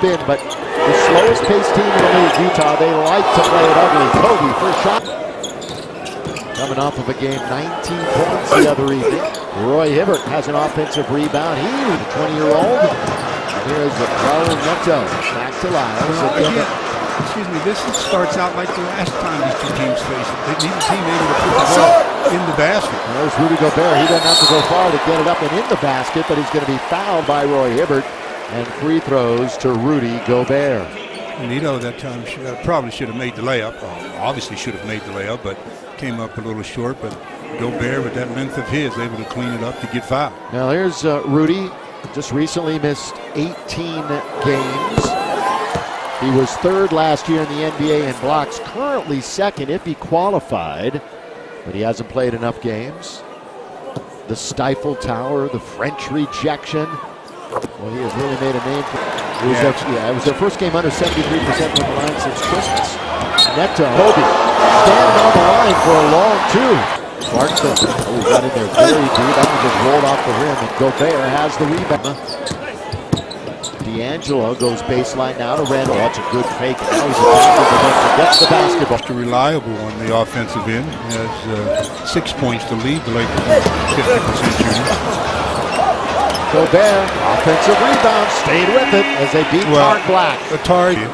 been, but the slowest paced team in the league, Utah, they like to play it ugly. Kobe first shot. Coming off of a game, 19 points the other evening. Roy Hibbert has an offensive rebound. He, the 20-year-old. Here's the Raul Neto. Back to Lyles. Again, excuse me, this starts out like the last time these two teams faced. They need a team able to put the ball in the basket. There's Rudy Gobert. He doesn't have to go far to get it up and in the basket, but he's going to be fouled by Roy Hibbert. And free throws to Rudy Gobert. Neto that time should, uh, probably should have made the layup. Well, obviously should have made the layup, but came up a little short. But Gobert, with that length of his, able to clean it up to get fouled. Now here's uh, Rudy. Just recently missed 18 games. He was third last year in the NBA in blocks. Currently second if he qualified, but he hasn't played enough games. The Stifle Tower, the French rejection. Well, he has really made a name. For, it was, yeah. Their, yeah, it was their first game under 73% from the line since Christmas. Neto, Kobe, standing on the line for a long two. Clarkson, oh, got in there very deep. That one just rolled off the rim, and Gobert has the rebound. D'Angelo goes baseline now to Randle. That's a good fake. Now he's attacking gets the basketball. Mr. Reliable on the offensive end. He has uh, six points to lead the Lakers 50% shooting. Gobert, offensive rebound, stayed with it as they beat well, Tarik Black. The target.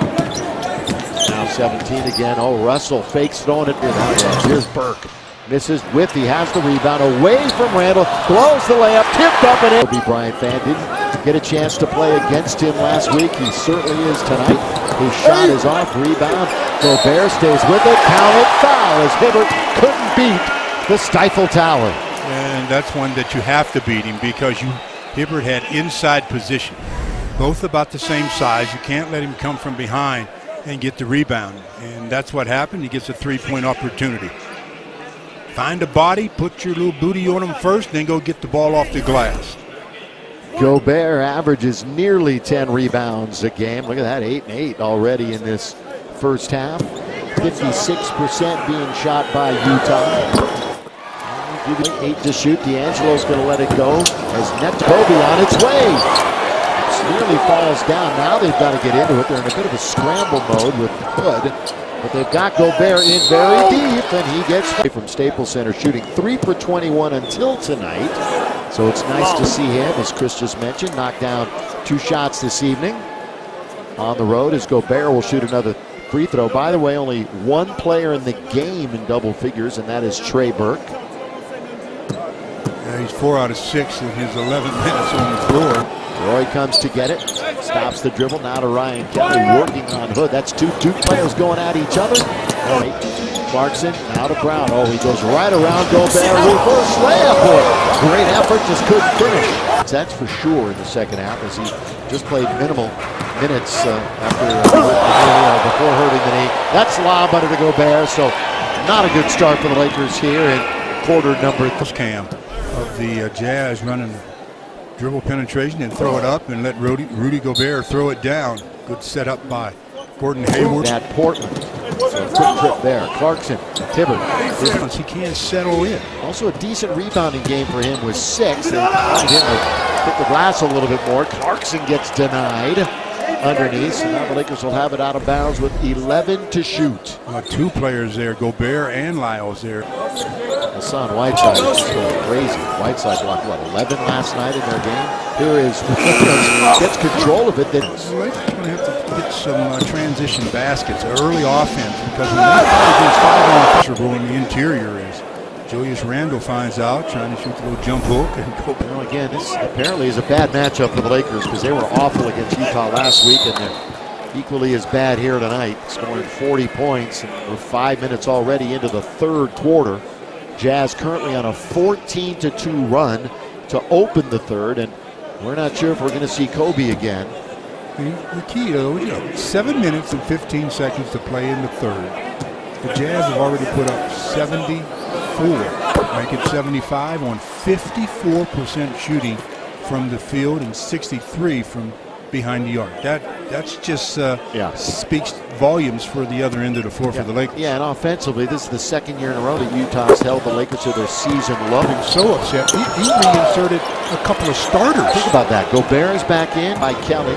Now 17 again. Oh, Russell fakes throwing it. Here's Burke. Misses with, he has the rebound away from Randle, throws the layup, tipped up and in. Kobe Bryant fan didn't get a chance to play against him last week. He certainly is tonight. His shot is off, rebound. Gobert stays with it, counted foul as Hibbert couldn't beat the Stifle Tower. And that's one that you have to beat him because you Hibbert had inside position, both about the same size. You can't let him come from behind and get the rebound. And that's what happened. He gets a three-point opportunity. Find a body, put your little booty on him first, then go get the ball off the glass. Gobert averages nearly 10 rebounds a game. Look at that, 8 and 8 already in this first half. 56% being shot by Utah. Eight to shoot. D'Angelo's going to let it go as Net Kobe on its way. It nearly falls down. Now they've got to get into it. They're in a bit of a scramble mode with Hood. But they've got Gobert in very deep, and he gets from Staples Center, shooting three for 21 until tonight. So it's nice to see him, as Chris just mentioned, knock down two shots this evening. On the road as Gobert will shoot another free throw. By the way, only one player in the game in double figures, and that is Trey Burke. He's four out of six in his 11 minutes on the floor. Roy comes to get it, stops the dribble. Now to Ryan Kelly working on Hood. That's two two players going at each other. Right. Clarkson now to Brown. Oh, he goes right around Gobert. Reverse layup. Boy. Great effort, just couldn't finish. That's for sure in the second half as he just played minimal minutes uh, after uh, uh, before hurting the knee. That's lob under the Gobert, so not a good start for the Lakers here in quarter number. Cam of the uh, Jazz running dribble penetration and throw it up and let Rudy, Rudy Gobert throw it down. Good setup by Gordon Hayward. At Portland. So quick trip there. Clarkson, Hibbert. He can't settle in. Also a decent rebounding game for him with six. They wanted him to hit the glass a little bit more. Clarkson gets denied underneath. So now the Lakers will have it out of bounds with 11 to shoot. Uh, two players there, Gobert and Lyles there. Hassan Whiteside is crazy. Whiteside blocked, what, 11 last night in their game? Here is gets control of it. Then going to have to get some uh, transition baskets, early offense, because when fight against five on pressure in the interior. Julius Randle finds out, trying to shoot the little jump hook and go. You know, again, this apparently is a bad matchup for the Lakers because they were awful against Utah last week, and they're equally as bad here tonight, scoring 40 points. And we're five minutes already into the third quarter. Jazz currently on a 14 to 2 run to open the third, and we're not sure if we're going to see Kobe again. The key, though, you know, seven minutes and 15 seconds to play in the third. The Jazz have already put up 74, make it 75 on 54% shooting from the field and 63 from behind the arc. That that's just uh, yeah. speaks volumes for the other end of the floor yeah. for the Lakers. Yeah, and offensively, this is the second year in a row that Utah's held the Lakers to their season low. I'm so upset. He, he reinserted a couple of starters. Think about that. Gobert is back in by Kelly.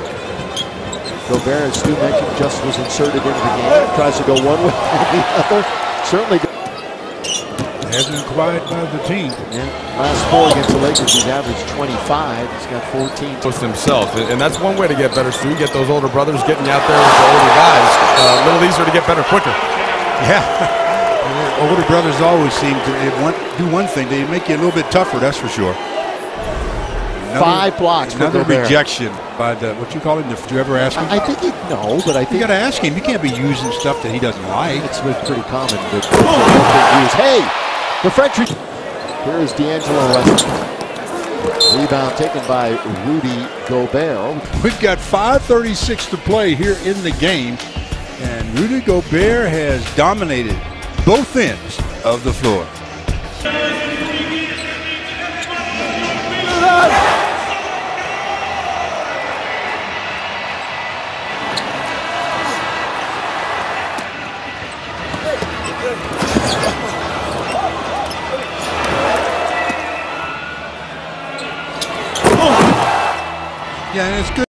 Gobert, as Stu mentioned, just was inserted into the game. Tries to go one way or the other. Certainly. Hasn't been quiet by the team. Yeah. Last four against the Lakers, he's averaged 25. He's got 14. Post himself, and that's one way to get better, Stu. Get those older brothers getting out there with the older guys. Uh, a little easier to get better quicker. Yeah. older brothers always seem to want, do one thing. They make you a little bit tougher, that's for sure. Another, Five blocks another for rejection by the what you call it. Did you ever ask him? I, I think he no, but I think you got to ask him. You can't be using stuff that he doesn't like. It's pretty common that they use. Hey, the French. Here's D'Angelo Russell. Rebound taken by Rudy Gobert. We've got 5:36 to play here in the game, and Rudy Gobert has dominated both ends of the floor. And it's good.